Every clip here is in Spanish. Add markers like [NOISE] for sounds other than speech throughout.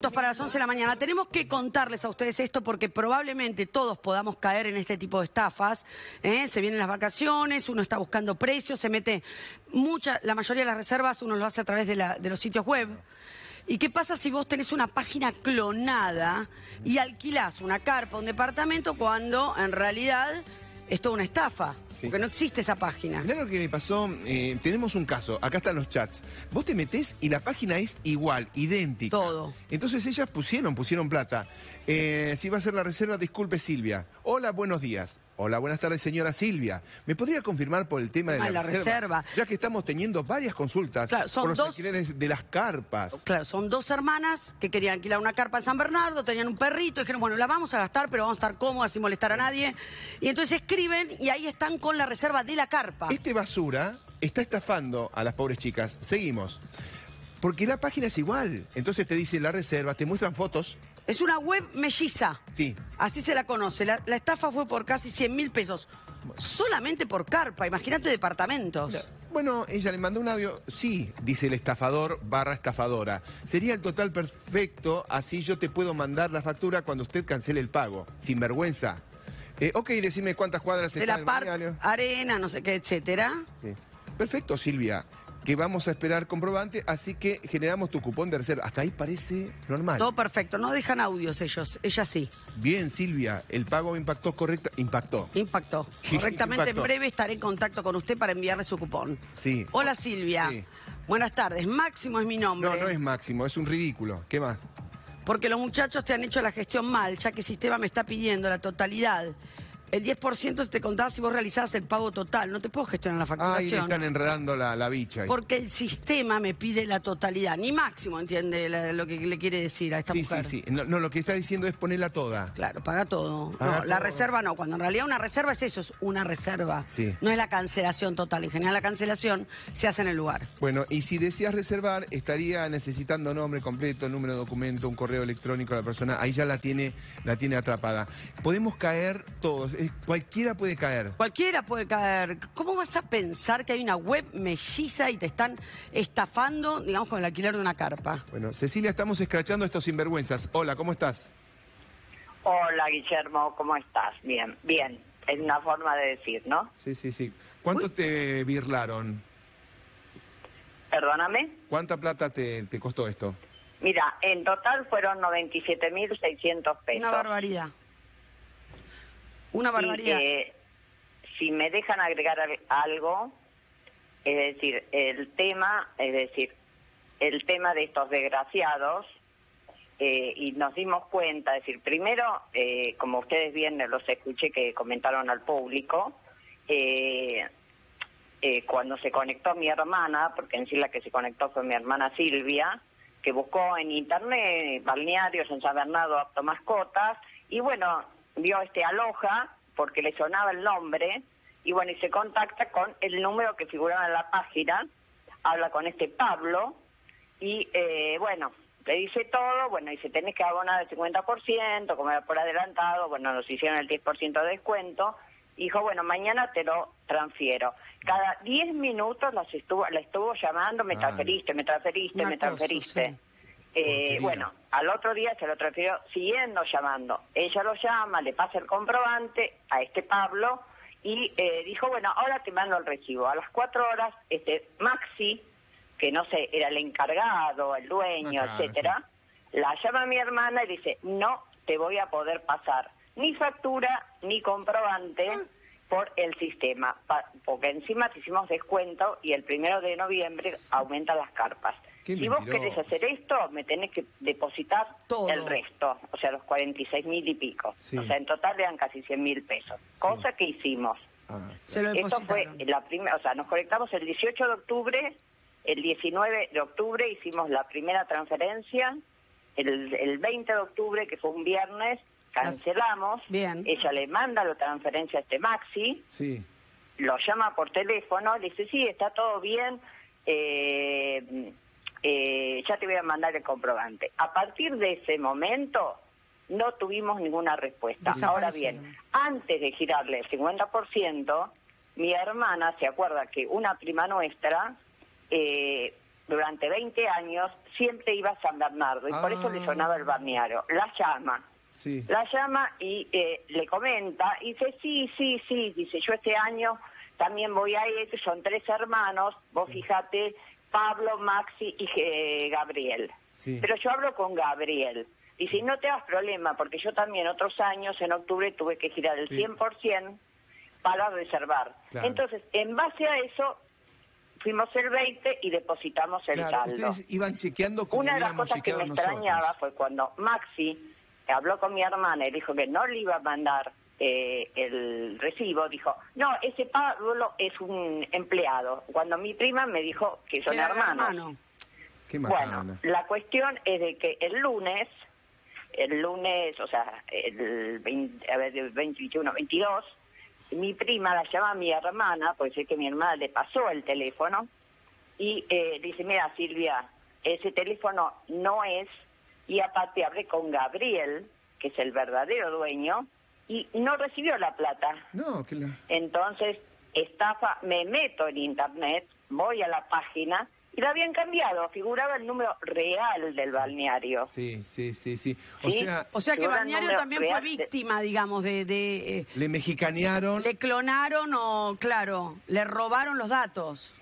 para las 11 de la mañana. Tenemos que contarles a ustedes esto porque probablemente todos podamos caer en este tipo de estafas. ¿eh? Se vienen las vacaciones, uno está buscando precios, se mete mucha, la mayoría de las reservas uno lo hace a través de, la- de los sitios web. ¿Y qué pasa si vos tenés una página clonada y alquilás una carpa, un departamento, cuando en realidad es toda una estafa? Sí. Porque no existe esa página. Mirá lo que me pasó, eh, tenemos un caso, acá están los chats. Vos te metés y la página es igual, idéntica. Todo. Entonces ellas pusieron, pusieron plata. Eh, si va a ser la reserva, disculpe Silvia. Hola, buenos días. Hola, buenas tardes, señora Silvia. ¿Me podría confirmar por el tema de Ah, la, la reserva. Ya que estamos teniendo varias consultas Claro, son por los dos- alquileres de las carpas. Claro, son dos hermanas que querían alquilar una carpa en San Bernardo, tenían un perrito, y dijeron, bueno, la vamos a gastar, pero vamos a estar cómodas sin molestar a nadie. Y entonces escriben y ahí están con la reserva de la carpa. Este basura está estafando a las pobres chicas. Seguimos. Porque la página es igual. Entonces te dice la reserva, te muestran fotos. Es una web melliza. Sí. Así se la conoce. La, la estafa fue por casi 100 mil pesos. Solamente por carpa, imagínate departamentos. Bueno, ella le mandó un audio. Sí, dice el estafador barra estafadora. Sería el total perfecto, así yo te puedo mandar la factura cuando usted cancele el pago. Sin vergüenza. Eh, ok, decime cuántas cuadras De está la el arena, no sé qué, etcétera. Sí. Perfecto, Silvia. Que vamos a esperar comprobante, así que generamos tu cupón de reserva. Hasta ahí parece normal. Todo perfecto. No dejan audios ellos. Ella sí. Bien, Silvia, el pago impactó correcta. Impactó. Impactó. [LAUGHS] Correctamente, Impactó. en breve estaré en contacto con usted para enviarle su cupón. Sí. Hola Silvia. Sí. Buenas tardes. Máximo es mi nombre. No, no es máximo, es un ridículo. ¿Qué más? Porque los muchachos te han hecho la gestión mal, ya que el sistema me está pidiendo la totalidad. El 10% se te contaba si vos realizabas el pago total. No te puedo gestionar la Ahí facturación. están enredando la, la bicha. ahí. Porque el sistema me pide la totalidad. Ni máximo entiende la- lo que le quiere decir a esta Sí, mujer. sí, sí. No, no, lo que está diciendo es ponerla toda. Claro, paga todo. Paga no, la todo. reserva no. Cuando en realidad una reserva es eso, es una reserva. Sí. No es la cancelación total. En general la cancelación se hace en el lugar. Bueno, y si deseas reservar, estaría necesitando nombre completo, número de documento, un correo electrónico a la persona. Ahí ya la tiene, la tiene atrapada. Podemos caer todos. Eh, cualquiera puede caer. Cualquiera puede caer. ¿Cómo vas a pensar que hay una web melliza y te están estafando, digamos, con el alquiler de una carpa? Bueno, Cecilia, estamos escrachando estos sinvergüenzas. Hola, ¿cómo estás? Hola Guillermo, ¿cómo estás? Bien, bien. Es una forma de decir, ¿no? Sí, sí, sí. ¿Cuánto Uy. te birlaron? Perdóname. ¿Cuánta plata te, te costó esto? Mira, en total fueron 97.600 pesos. Una barbaridad. Una barbaridad. Y, eh, si me dejan agregar al- algo, es decir, el tema, es decir, el tema de estos desgraciados, eh, y nos dimos cuenta, es decir, primero, eh, como ustedes bien los escuché que comentaron al público, eh, cuando se conectó mi hermana, porque en sí la que se conectó fue mi hermana Silvia, que buscó en internet balnearios en San Bernardo apto mascotas, y bueno, vio este aloja, porque le sonaba el nombre, y bueno, y se contacta con el número que figuraba en la página, habla con este Pablo, y eh, bueno, le dice todo, bueno, dice, tenés que abonar el 50%, como era por adelantado, bueno, nos hicieron el 10% de descuento, y dijo, bueno, mañana te lo transfiero. Cada 10 minutos las estuvo, la estuvo llamando, me transferiste, me transferiste, Una me cosa, transferiste. sí. Eh, bueno, al otro día se lo transfirió siguiendo llamando. Ella lo llama, le pasa el comprobante a este Pablo y eh, dijo, bueno, ahora te mando el recibo. A las cuatro horas, este Maxi, que no sé, era el encargado, el dueño, Ah, etcétera, la llama a mi hermana y dice, no te voy a poder pasar ni factura ni comprobante Ah. por el sistema, porque encima te hicimos descuento y el primero de noviembre aumentan las carpas. Qué si vos querés hacer esto, me tenés que depositar Todo. el resto, o sea, los 46 mil y pico. Sí. O sea, en total le dan casi 100 mil pesos. Cosa que hicimos. Ah, Se lo Esto fue la primera, o sea, nos conectamos el 18 de octubre, el 19 de octubre hicimos la primera transferencia, el, el 20 de octubre, que fue un viernes, cancelamos. Bien. Ella le manda la transferencia a este Maxi, sí. lo llama por teléfono, le dice, sí, está todo bien, eh, eh, ya te voy a mandar el comprobante. A partir de ese momento no tuvimos ninguna respuesta. Ahora bien, antes de girarle el 50%, mi hermana se acuerda que una prima nuestra eh, durante 20 años siempre iba a San Bernardo y por eso le Ah. sonaba el balneario. La llama. Sí. La llama y eh, le comenta, y dice, sí, sí, sí, dice, yo este año también voy a ir, son tres hermanos, vos fíjate, Pablo, Maxi y eh, Gabriel. Sí. Pero yo hablo con Gabriel. Dice, no te hagas problema, porque yo también otros años, en octubre, tuve que girar el Sí. 100% para reservar. Claro. Entonces, en base a eso, fuimos el 20 y depositamos el Claro, saldo. ustedes iban chequeando como Una de las cosas que me extrañaba fue cuando Maxi habló con mi hermana y dijo que no le iba a mandar eh, el recibo, dijo, no, ese Pablo es un empleado. Cuando mi prima me dijo que son hermanos. hermano. Qué macana. Bueno, la cuestión es de que el lunes, el lunes, o sea, el 20, a ver, el 20, 21, 22, mi prima la llama a mi hermana, porque sé que mi hermana le pasó el teléfono, y eh, dice, mira Silvia, ese teléfono no es, y aparte hablé con Gabriel, que es el verdadero dueño, y no recibió la plata. No, que la... Entonces, estafa, me meto en internet, voy a la página y la habían cambiado, figuraba el número real del balneario. Sí, sí, sí, sí. O Sí. sea, O sea que Balneario también fue de- víctima, digamos, de... de eh, le mexicanearon. le clonaron o, claro, le robaron los datos.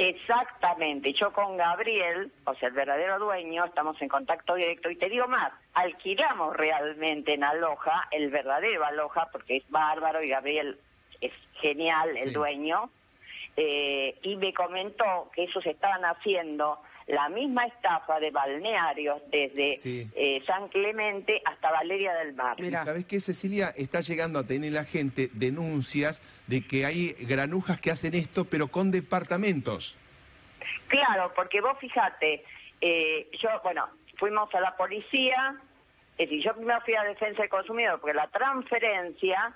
Exactamente, yo con Gabriel, o sea, el verdadero dueño, estamos en contacto directo. Y te digo más, alquilamos realmente en Aloja, el verdadero Aloja, porque es bárbaro y Gabriel es genial, el Sí. dueño, eh, y me comentó que ellos estaban haciendo la misma estafa de balnearios desde Sí. eh, San Clemente hasta Valeria del Mar. ¿Y Mira. ¿Sabes qué, Cecilia? Está llegando a tener la gente denuncias de que hay granujas que hacen esto, pero con departamentos. Claro, porque vos fíjate, eh, yo, bueno, fuimos a la policía, es decir, yo primero fui a Defensa del Consumidor, porque la transferencia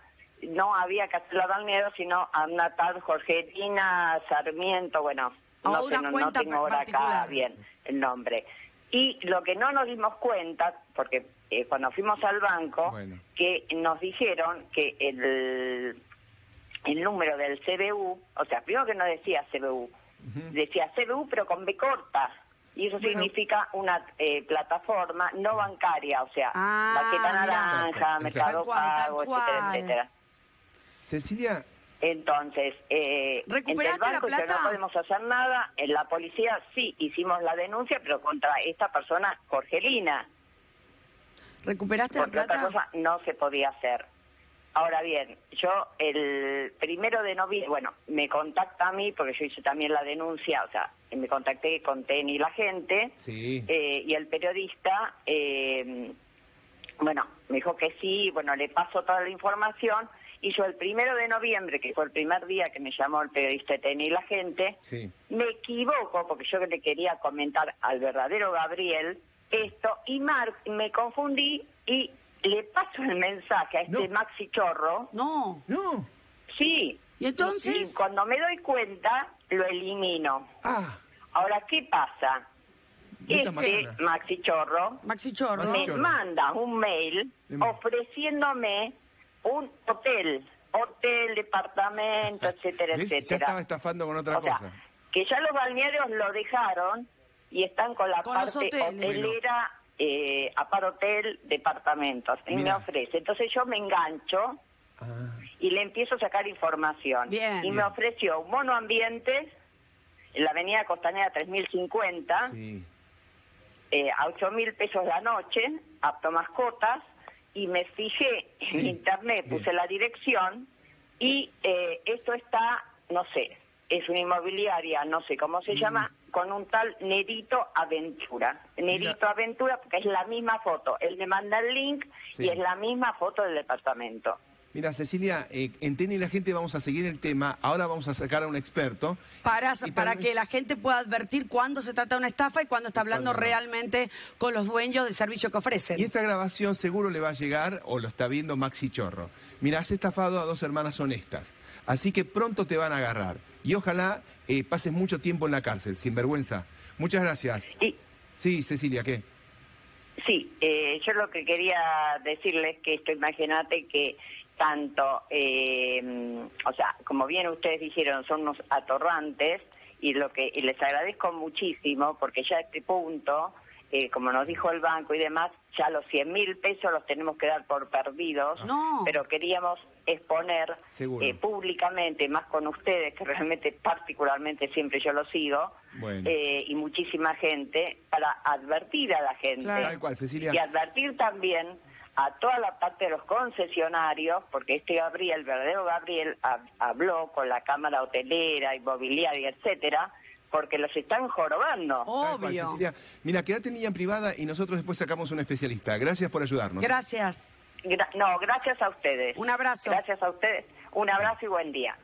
no había que hacerla a Balneario, sino a una tal Jorgelina Sarmiento, bueno, no sé, no, tengo ahora acá bien el nombre. Y lo que no nos dimos cuenta, porque eh, cuando fuimos al banco, Bueno. que nos dijeron que el, el número del CBU, o sea, primero que no decía CBU, decía CBU pero con B corta. Y eso Bueno. significa una eh, plataforma no bancaria, o sea, Ah. Naranja, Mercado Pago, etcétera, etcétera. Cecilia, Entonces, eh, ¿Recuperaste entre el la banco plata? no podemos hacer nada, en la policía sí hicimos la denuncia, pero contra esta persona, Jorgelina, ¿Recuperaste la porque otra plata? cosa no se podía hacer. Ahora bien, yo el primero de noviembre, bueno, me contacta a mí, porque yo hice también la denuncia, o sea, me contacté con TEN y la gente, sí. eh, y el periodista, eh, bueno, me dijo que sí, bueno, le paso toda la información, y yo el primero de noviembre, que fue el primer día que me llamó el periodista de TEN y la gente, Sí. me equivoco, porque yo le quería comentar al verdadero Gabriel esto, y Mar me confundí y le paso el mensaje a este No. Maxi Chorro, No. No. sí. ¿Y entonces? Y cuando me doy cuenta, lo elimino. Ah, Ahora, ¿qué pasa? Este. Maxi Chorro Maxi Chorro. Maxi me Chorro. manda un mail ofreciéndome un hotel, hotel, departamento, [LAUGHS] etcétera, ¿ves? Ya etcétera. estaba estafando con otra O sea, cosa. que ya los balnearios lo dejaron y están con la Con parte hotelera, eh, apar hotel, departamentos, y me ofrece. Entonces yo me engancho Ah, y le empiezo a sacar información. Bien. y me ofreció un mono ambiente en la avenida Costanera 3050 sí. eh, a 8 mil pesos la noche, apto mascotas, y me fijé en internet, bien. puse la dirección, y eh, esto está, no sé, es una inmobiliaria, no sé cómo Mm. se llama, con un tal Nerito Aventura. Nerito Mira. Aventura, porque es la misma foto. Él me manda el link Sí. y es la misma foto del departamento. Mira, Cecilia, eh, en la gente vamos a seguir el tema. Ahora vamos a sacar a un experto. Para, para vez- que la gente pueda advertir cuándo se trata de una estafa y cuándo está hablando realmente con los dueños del servicio que ofrecen. Y esta grabación seguro le va a llegar o lo está viendo Maxi Chorro. Mira, has estafado a dos hermanas honestas. Así que pronto te van a agarrar. Y ojalá eh, pases mucho tiempo en la cárcel, sin vergüenza. Muchas gracias. Y Sí, Cecilia, ¿qué? Sí, eh, yo lo que quería decirles que esto, imagínate que tanto, eh, o sea, como bien ustedes dijeron, son unos atorrantes y lo que y les agradezco muchísimo porque ya a este punto eh, como nos dijo el banco y demás, ya los 100 mil pesos los tenemos que dar por perdidos, No. pero queríamos exponer eh, públicamente, más con ustedes, que realmente particularmente siempre yo lo sigo, Bueno. eh, y muchísima gente, para advertir a la gente. Claro. Cual. Y advertir también a toda la parte de los concesionarios, porque este Gabriel, el verdadero Gabriel, hab- habló con la Cámara Hotelera, Inmobiliaria, etcétera, porque los están jorobando. Obvio. Cecilia. Mira, quédate en línea privada y nosotros después sacamos un especialista. Gracias por ayudarnos. Gracias. Gra- no, gracias a ustedes. Un abrazo. Gracias a ustedes. Un abrazo y buen día.